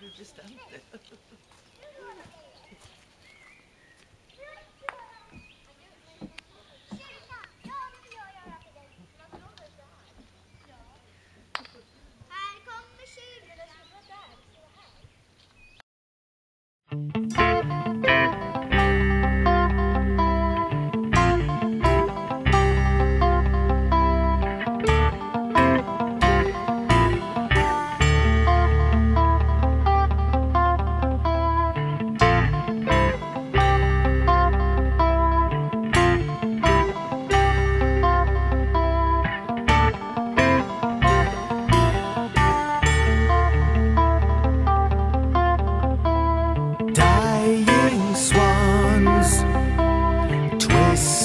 We've just out there.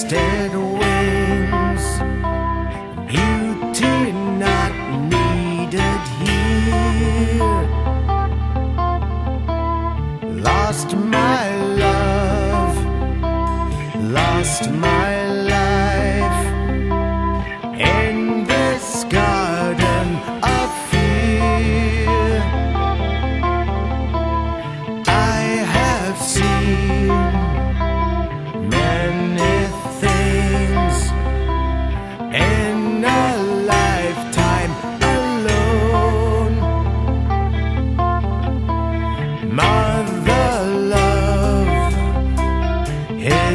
dead wings. You did not need it here. Lost my love, lost my.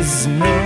mais.